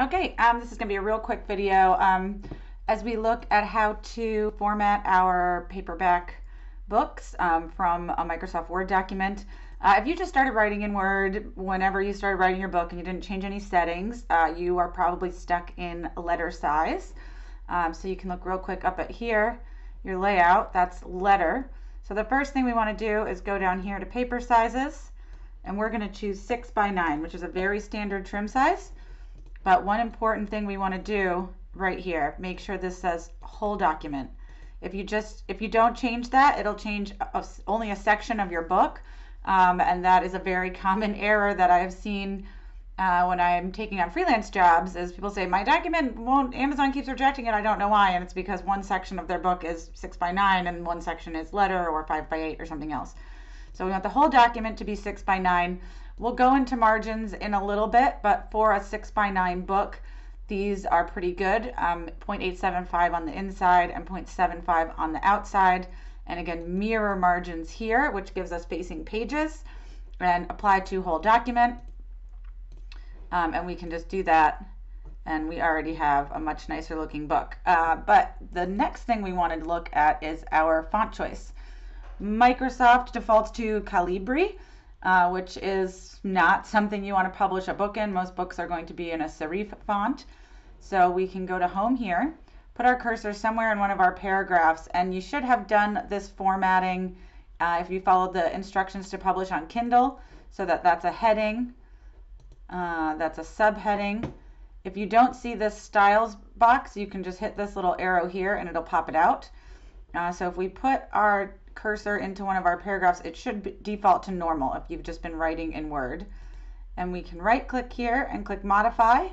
Okay, um, this is going to be a real quick video um, as we look at how to format our paperback books um, from a Microsoft Word document. Uh, if you just started writing in Word whenever you started writing your book and you didn't change any settings, uh, you are probably stuck in letter size. Um, so you can look real quick up at here, your layout, that's letter. So the first thing we want to do is go down here to paper sizes and we're going to choose 6 by 9 which is a very standard trim size. But one important thing we want to do right here, make sure this says whole document. If you just, if you don't change that, it'll change a, only a section of your book. Um, and that is a very common error that I have seen uh, when I'm taking on freelance jobs is people say, my document won't, Amazon keeps rejecting it. I don't know why. And it's because one section of their book is six by nine and one section is letter or five by eight or something else. So we want the whole document to be six by nine. We'll go into margins in a little bit, but for a six by nine book, these are pretty good. Um, 0.875 on the inside and 0.75 on the outside. And again, mirror margins here, which gives us facing pages and apply to whole document. Um, and we can just do that and we already have a much nicer looking book. Uh, but the next thing we wanted to look at is our font choice. Microsoft defaults to Calibri, uh, which is not something you want to publish a book in. Most books are going to be in a serif font. So we can go to home here, put our cursor somewhere in one of our paragraphs, and you should have done this formatting uh, if you followed the instructions to publish on Kindle, so that that's a heading, uh, that's a subheading. If you don't see this styles box, you can just hit this little arrow here and it'll pop it out. Uh, so if we put our cursor into one of our paragraphs, it should default to normal if you've just been writing in Word. And we can right click here and click modify.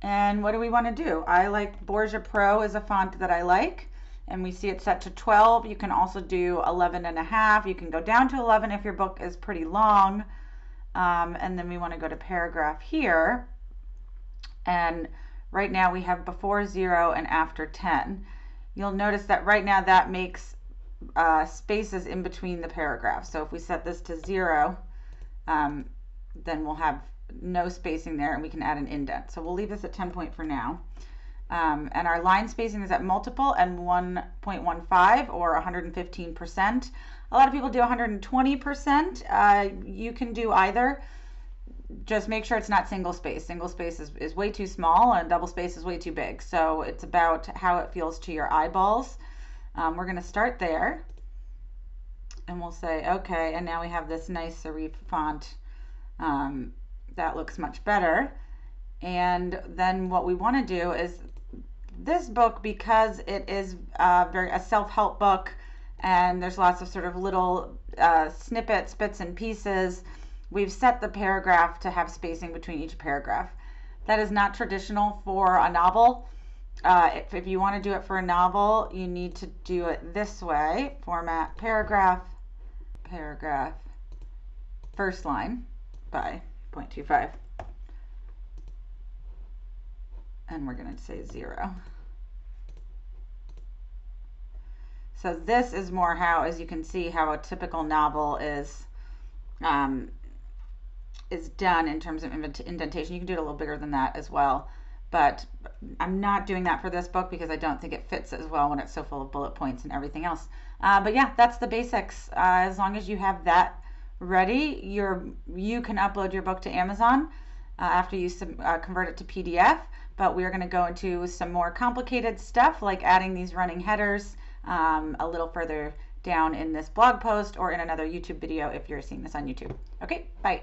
And what do we want to do? I like Georgia Pro is a font that I like. And we see it set to 12. You can also do 11 and a half. You can go down to 11 if your book is pretty long. Um, and then we want to go to paragraph here. And right now we have before 0 and after 10. You'll notice that right now that makes uh, spaces in between the paragraphs. So if we set this to zero, um, then we'll have no spacing there and we can add an indent. So we'll leave this at 10 point for now. Um, and our line spacing is at multiple and 1.15 or 115%. A lot of people do 120%. Uh, you can do either. Just make sure it's not single space. Single space is, is way too small and double space is way too big. So it's about how it feels to your eyeballs. Um, we're going to start there and we'll say, okay, and now we have this nice serif font. Um, that looks much better. And then what we want to do is this book, because it is uh, very a self-help book and there's lots of sort of little uh, snippets, bits and pieces, we've set the paragraph to have spacing between each paragraph. That is not traditional for a novel. Uh, if, if you want to do it for a novel, you need to do it this way. Format paragraph, paragraph, first line by 0.25. And we're going to say 0. So this is more how, as you can see, how a typical novel is um, is done in terms of indentation. You can do it a little bigger than that as well but I'm not doing that for this book because I don't think it fits as well when it's so full of bullet points and everything else. Uh, but yeah, that's the basics. Uh, as long as you have that ready, you're, you can upload your book to Amazon uh, after you sub, uh, convert it to PDF. But we're going to go into some more complicated stuff like adding these running headers um, a little further down in this blog post or in another YouTube video if you're seeing this on YouTube. Okay, bye.